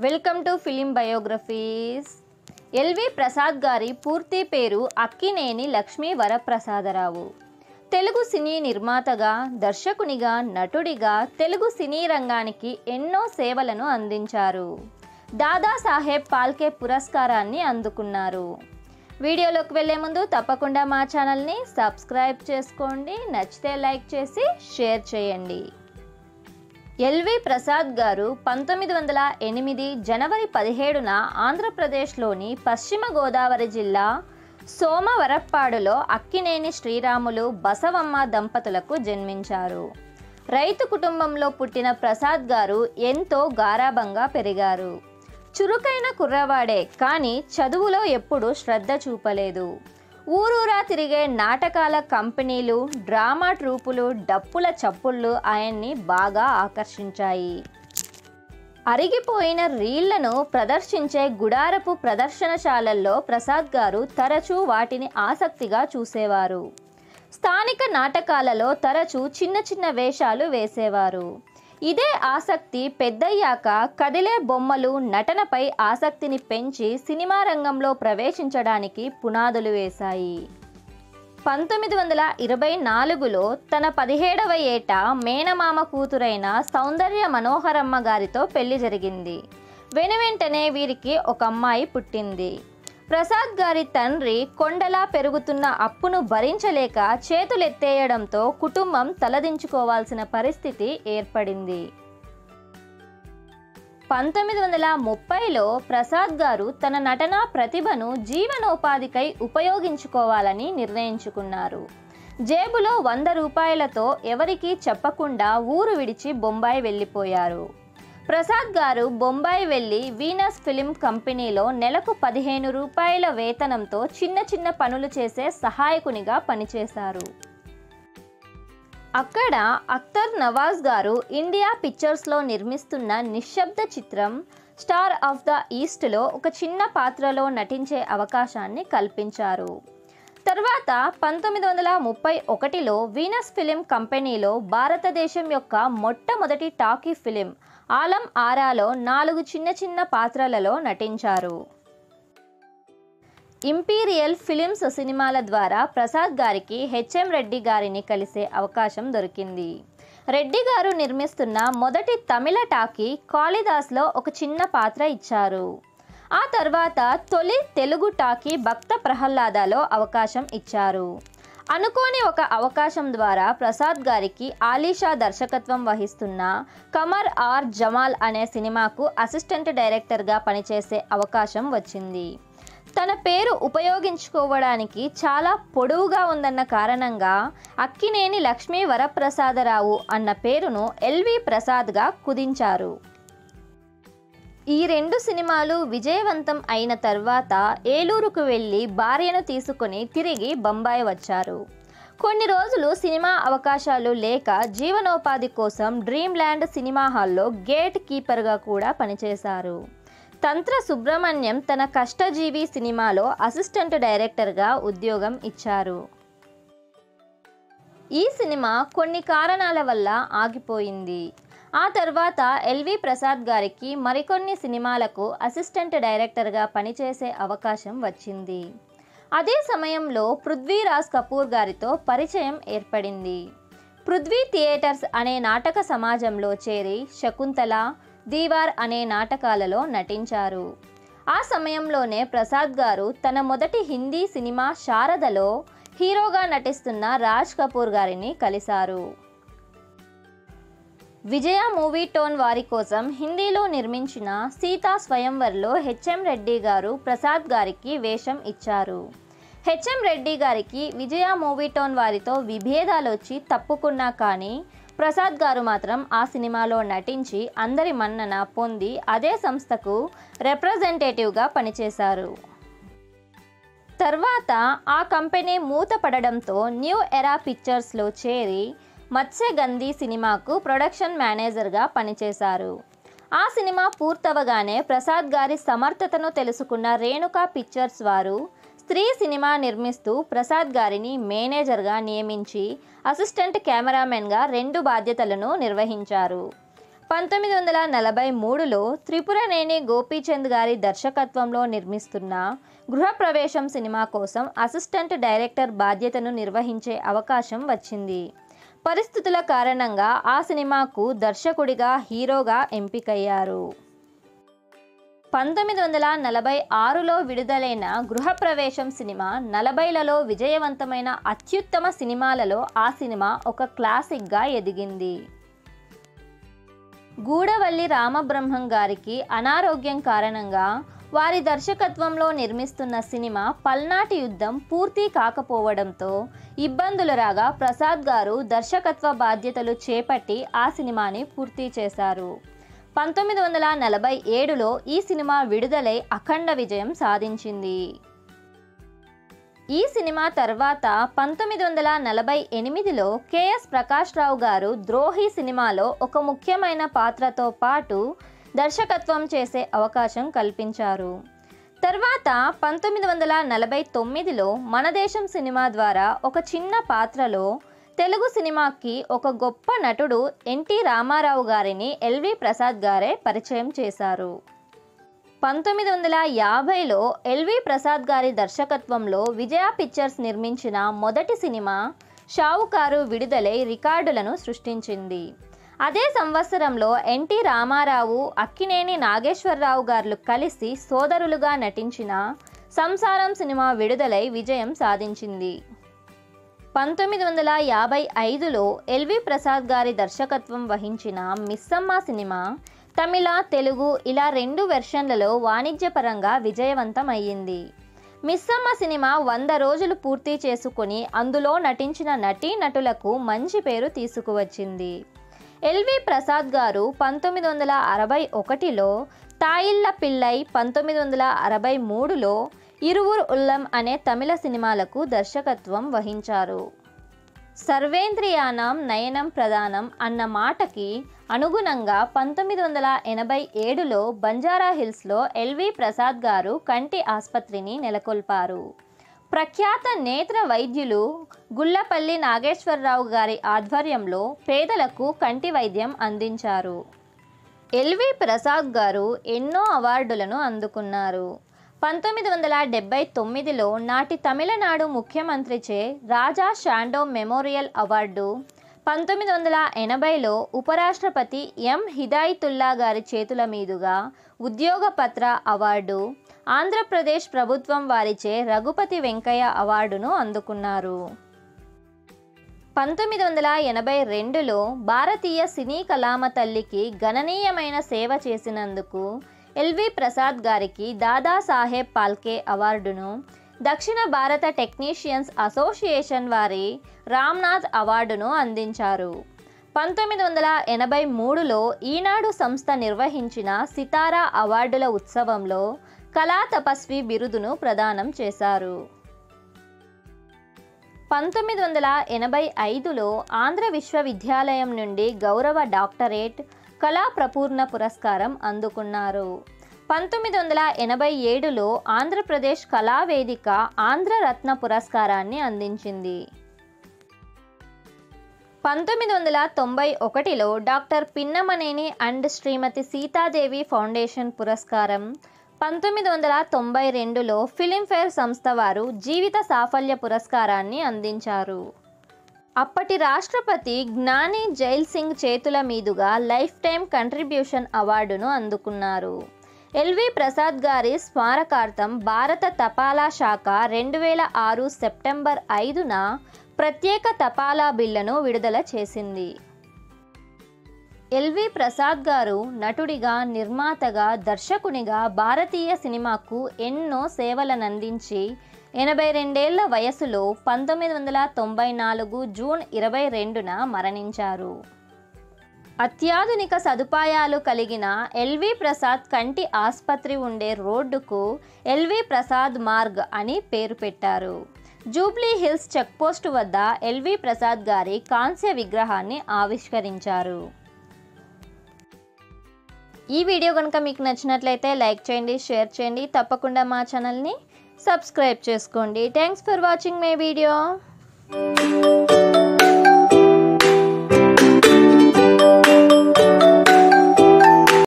Welcome to film biographies. LV Prasad గారి పూర్తి పేరు అక్కినేని లక్ష్మీ వరప్రసాదరావు. తెలుగు సినీ నిర్మాతగా దర్శకునిగా నటుడిగా తెలుగు సినీ రంగానికి ఎన్నో సేవలను అందించారు. దాదాసాహెబ్ పాల్కే పురస్కారాన్ని అందుకున్నారు. వీడియోలోకి వెళ్ళే ముందు తప్పకుండా మా ఛానల్ని సబ్స్క్రైబ్ చేసుకోండి నచ్చితే లైక్ చేసి షేర్ చేయండి. ఎల్వి ప్రసాద్ గారు పంతొమ్మిది వందల ఎనిమిది జనవరి పదిహేడున ఆంధ్రప్రదేశ్లోని పశ్చిమ గోదావరి జిల్లా సోమవరప్పాడులో అక్కినేని శ్రీరాములు బసవమ్మ దంపతులకు జన్మించారు. రైతు కుటుంబంలో పుట్టిన ప్రసాద్ గారు ఎంతో గారాభంగా పెరిగారు. చురుకైన కుర్రవాడే కానీ చదువులో ఎప్పుడూ శ్రద్ధ చూపలేదు. ఊరూరా తిరిగే నాటకాల కంపెనీలు డ్రామా ట్రూపులు డప్పుల చప్పుళ్ళు ఆయన్ని బాగా ఆకర్షించాయి. అరిగిపోయిన రీళ్ళను ప్రదర్శించే గుడారపు ప్రదర్శనశాలల్లో ప్రసాద్ గారు తరచూ వాటిని ఆసక్తిగా చూసేవారు. స్థానిక నాటకాలలో తరచూ చిన్న చిన్న వేషాలు వేసేవారు. ఇదే ఆసక్తి పెద్దయ్యాక కదిలే బొమ్మలు నటనపై ఆసక్తిని పెంచి సినిమా రంగంలో ప్రవేశించడానికి పునాదులు వేశాయి. పంతొమ్మిది వందల ఇరవై నాలుగులో తన పదిహేడవ ఏట మేనమామ కూతురైన సౌందర్య మనోహరమ్మ గారితో పెళ్ళి జరిగింది. వెనువెంటనే వీరికి ఒక అమ్మాయి పుట్టింది. ప్రసాద్ గారి తండ్రి కొండలా పెరుగుతున్న అప్పును భరించలేక చేతులెత్తేయడంతో కుటుంబం తలదించుకోవాల్సిన పరిస్థితి ఏర్పడింది. పంతొమ్మిది వందల ముప్పైలో ప్రసాద్ గారు తన నటనా ప్రతిభను జీవనోపాధికై ఉపయోగించుకోవాలని నిర్ణయించుకున్నారు. జేబులో వంద రూపాయలతో ఎవరికీ చెప్పకుండా ఊరు విడిచి బొంబాయి వెళ్ళిపోయారు. ప్రసాద్ గారు బొంబాయి వెళ్ళి వీనస్ ఫిలిం కంపెనీలో నెలకు పదిహేను రూపాయల వేతనంతో చిన్న చిన్న పనులు చేసే సహాయకునిగా పనిచేశారు. అక్కడ అఖ్తర్ నవాజ్ గారు ఇండియా పిక్చర్స్లో నిర్మిస్తున్న నిశ్శబ్ద చిత్రం స్టార్ ఆఫ్ ద ఈస్ట్లో ఒక చిన్న పాత్రలో నటించే అవకాశాన్ని కల్పించారు. తర్వాత పంతొమ్మిది వందల ముప్పై ఒకటిలో వీనస్ ఫిలిం కంపెనీలో భారతదేశం యొక్క మొట్టమొదటి టాకీ ఫిలిం ఆలం ఆరాలో నాలుగు చిన్న చిన్న పాత్రలలో నటించారు. ఇంపీరియల్ ఫిలిమ్స్ సినిమాల ద్వారా ప్రసాద్ గారికి హెచ్ఎం రెడ్డి గారిని కలిసే అవకాశం దొరికింది. రెడ్డి గారు నిర్మిస్తున్న మొదటి తమిళ టాకీ కాళిదాస్లో ఒక చిన్న పాత్ర ఇచ్చారు. ఆ తర్వాత తొలి తెలుగు టాకీ భక్త ప్రహ్లాదలో అవకాశం ఇచ్చారు. అనుకోని ఒక అవకాశం ద్వారా ప్రసాద్ గారికి ఆలీషా దర్శకత్వం వహిస్తున్న కమర్ ఆర్ జమాల్ అనే సినిమాకు అసిస్టెంట్ డైరెక్టర్గా పనిచేసే అవకాశం వచ్చింది. తన పేరు ఉపయోగించుకోవడానికి చాలా పొడవుగా ఉందన్న కారణంగా అక్కినేని లక్ష్మీ వరప్రసాదరావు అన్న పేరును ఎల్వి ప్రసాద్గా కుదించారు. ఈ రెండు సినిమాలు విజయవంతం అయిన తర్వాత ఏలూరుకు వెళ్ళి భార్యను తీసుకుని తిరిగి బొంబాయి వచ్చారు. కొన్ని రోజులు సినిమా అవకాశాలు లేక జీవనోపాధి కోసం డ్రీమ్ ల్యాండ్ సినిమా హాల్లో గేట్ కీపర్గా కూడా పనిచేశారు. తంత్ర సుబ్రహ్మణ్యం తన కష్టజీవి సినిమాలో అసిస్టెంట్ డైరెక్టర్గా ఉద్యోగం ఇచ్చారు. ఈ సినిమా కొన్ని కారణాల వల్ల ఆగిపోయింది. ఆ తర్వాత ఎల్వి ప్రసాద్ గారికి మరికొన్ని సినిమాలకు అసిస్టెంట్ డైరెక్టర్గా పనిచేసే అవకాశం వచ్చింది. అదే సమయంలో పృథ్వీరాజ్ కపూర్ గారితో పరిచయం ఏర్పడింది. పృథ్వీ థియేటర్స్ అనే నాటక సమాజంలో చేరి శకుంతల దీవార్ అనే నాటకాలలో నటించారు. ఆ సమయంలోనే ప్రసాద్ గారు తన మొదటి హిందీ సినిమా శారదలో హీరోగా నటిస్తున్న రాజ్ కపూర్ గారిని కలిశారు. విజయ మూవీ టోన్ వారి కోసం హిందీలో నిర్మించిన సీతా స్వయంవర్లో హెచ్ఎం రెడ్డి గారు ప్రసాద్ గారికి వేషం ఇచ్చారు. హెచ్ఎం రెడ్డి గారికి విజయ మూవీ టోన్ వారితో విభేదాలు వచ్చి తప్పుకున్నా కానీ ప్రసాద్ గారు మాత్రం ఆ సినిమాలో నటించి అందరి మన్నన పొంది అదే సంస్థకు రిప్రజెంటేటివ్గా పనిచేశారు. తర్వాత ఆ కంపెనీ మూతపడడంతో న్యూ ఎరా పిక్చర్స్లో చేరి మత్స్యగంధి సినిమాకు ప్రొడక్షన్ మేనేజర్గా పనిచేశారు. ఆ సినిమా పూర్తవగానే ప్రసాద్ గారి సమర్థతను తెలుసుకున్న రేణుకా పిక్చర్స్ వారు స్త్రీ సినిమా నిర్మిస్తూ ప్రసాద్ గారిని మేనేజర్గా నియమించి అసిస్టెంట్ కెమెరామెన్గా రెండు బాధ్యతలను నిర్వహించారు. పంతొమ్మిది వందల నలభై మూడులో త్రిపురనేని గోపీచంద్ గారి దర్శకత్వంలో నిర్మిస్తున్న గృహప్రవేశం సినిమా కోసం అసిస్టెంట్ డైరెక్టర్ బాధ్యతను నిర్వహించే అవకాశం వచ్చింది. పరిస్థితుల కారణంగా ఆ సినిమాకు దర్శకుడిగా హీరోగా ఎంపికయ్యారు. పంతొమ్మిది వందల నలభై ఆరులో విడుదలైన గృహప్రవేశం సినిమా నలభైలలో విజయవంతమైన అత్యుత్తమ సినిమాలలో ఆ సినిమా ఒక క్లాసిక్గా ఎదిగింది. గూడవల్లి రామబ్రహ్మం గారికి అనారోగ్యం కారణంగా వారి దర్శకత్వంలో నిర్మిస్తున్న సినిమా పల్నాటి యుద్ధం పూర్తి కాకపోవడంతో ఇబ్బందులు రాగా ప్రసాద్ గారు దర్శకత్వ బాధ్యతలు చేపట్టి ఆ సినిమాని పూర్తి చేశారు. పంతొమ్మిది వందల నలభై ఏడులో ఈ సినిమా విడుదలై అఖండ విజయం సాధించింది. ఈ సినిమా తర్వాత పంతొమ్మిది వందల నలభై ఎనిమిదిలో కెఎస్ ప్రకాష్ రావు గారు ద్రోహి సినిమాలో ఒక ముఖ్యమైన పాత్రతో పాటు దర్శకత్వం చేసే అవకాశం కల్పించారు. తర్వాత పంతొమ్మిది వందల నలభై తొమ్మిదిలో మన దేశం సినిమా ద్వారా ఒక చిన్న పాత్రలో తెలుగు సినిమాకి ఒక గొప్ప నటుడు ఎన్టీ రామారావు గారిని ఎల్వి ప్రసాద్ గారే పరిచయం చేశారు. పంతొమ్మిది వందల యాభైలో ఎల్వి ప్రసాద్ గారి దర్శకత్వంలో విజయ పిక్చర్స్ నిర్మించిన మొదటి సినిమా షావుకారు విడుదలై రికార్డులను సృష్టించింది. అదే సంవత్సరంలో ఎన్టీ రామారావు అక్కినేని నాగేశ్వరరావు గారు కలిసి సోదరులుగా నటించిన సంసారం సినిమా విడుదలై విజయం సాధించింది. పంతొమ్మిది వందల యాభై ఐదులో ఎల్వి ప్రసాద్ గారి దర్శకత్వం వహించిన మిస్సమ్మ సినిమా తమిళ తెలుగు ఇలా రెండు వెర్షన్లలో వాణిజ్యపరంగా విజయవంతమయ్యింది. మిస్సమ్మ సినిమా వంద రోజులు పూర్తి చేసుకుని అందులో నటించిన నటీనటులకు మంచి పేరు తీసుకువచ్చింది. ఎల్వి ప్రసాద్ గారు పంతొమ్మిది వందల అరవై ఒకటిలో తాయిళ్ళ పిల్లై పంతొమ్మిది వందల అరవై మూడులో ఇరువురు ఉల్లం అనే తమిళ సినిమాలకు దర్శకత్వం వహించారు. సర్వేంద్రియానం నయనం ప్రధానం అన్న మాటకి అనుగుణంగా పంతొమ్మిది వందల ఎనభై ఏడులో బంజారా హిల్స్లో ఎల్వి ప్రసాద్ గారు కంటి ఆసుపత్రిని నెలకొల్పారు. ప్రఖ్యాత నేత్ర వైద్యులు గుల్లపల్లి నాగేశ్వరరావు గారి ఆధ్వర్యంలో పేదలకు కంటి వైద్యం అందించారు. ఎల్వి ప్రసాద్ గారు ఎన్నో అవార్డులను అందుకున్నారు. పంతొమ్మిది వందల డెబ్బై తొమ్మిదిలో నాటి తమిళనాడు ముఖ్యమంత్రిచే రాజా షాండో మెమోరియల్ అవార్డు పంతొమ్మిది వందల ఎనభైలో ఉపరాష్ట్రపతి ఎం. హిదాయతుల్లా గారి చేతుల మీదుగా ఉద్యోగ పత్ర అవార్డు ఆంధ్రప్రదేశ్ ప్రభుత్వం వారిచే రఘుపతి వెంకయ్య అవార్డును అందుకున్నారు. పంతొమ్మిది వందల ఎనభై రెండులో భారతీయ సినీ కళామ తల్లికి గణనీయమైన సేవ చేసినందుకు ఎల్వి ప్రసాద్ గారికి దాదాసాహెబ్ పాల్కే అవార్డును దక్షిణ భారత టెక్నీషియన్స్ అసోసియేషన్ వారి రామ్నాథ్ అవార్డును అందించారు. పంతొమ్మిది వందల ఎనభై మూడులో ఈనాడు సంస్థ నిర్వహించిన సితారా అవార్డుల ఉత్సవంలో కళా తపస్వి బిరుదును ప్రదానం చేశారు. పంతొమ్మిది వందల ఎనభై ఐదులో ఆంధ్ర విశ్వవిద్యాలయం నుండి గౌరవ డాక్టరేట్ కళా ప్రపూర్ణ పురస్కారం అందుకున్నారు. పంతొమ్మిది వందల ఎనభై ఏడులో ఆంధ్రప్రదేశ్ కళావేదిక ఆంధ్రరత్న పురస్కారాన్ని అందించింది. పంతొమ్మిది వందల తొంభై ఒకటిలో doctor Pinnamaneni and Srimati Sitadevi foundation పురస్కారం. పంతొమ్మిది వందల తొంభై రెండులో ఫిలింఫేర్ సంస్థ వారు జీవిత సాఫల్య పురస్కారాన్ని అందించారు. అప్పటి రాష్ట్రపతి జ్ఞాని జైల్ సింగ్ చేతుల మీదుగా లైఫ్ టైం కంట్రిబ్యూషన్ అవార్డును అందుకున్నారు. ఎల్వి ప్రసాద్ గారి స్మారకార్థం భారత తపాలా శాఖ రెండు వేల ఆరు సెప్టెంబర్ ఐదున ప్రత్యేక తపాలా బిల్లును విడుదల చేసింది. ఎల్వి ప్రసాద్ గారు నటుడిగా నిర్మాతగా దర్శకునిగా భారతీయ సినిమాకు ఎన్నో సేవలనందించి ఎనభై రెండేళ్ళ వయసులో పంతొమ్మిది వందల తొంభై నాలుగు జూన్ ఇరవై రెండున మరణించారు. అత్యాధునిక సదుపాయాలు కలిగిన ఎల్వి ప్రసాద్ కంటి ఆసుపత్రి ఉండే రోడ్డుకు ఎల్వి ప్రసాద్ మార్గ్ అని పేరు పెట్టారు. జూబ్లీ హిల్స్ చెక్పోస్ట్ వద్ద ఎల్వి ప్రసాద్ గారి కాంస్య విగ్రహాన్ని ఆవిష్కరించారు. ఈ వీడియో కనుక మీకు నచ్చినట్లయితే లైక్ చేయండి షేర్ చేయండి తప్పకుండా మా ఛానల్ని సబ్స్క్రైబ్ చేసుకోండి. Thanks for watching my video.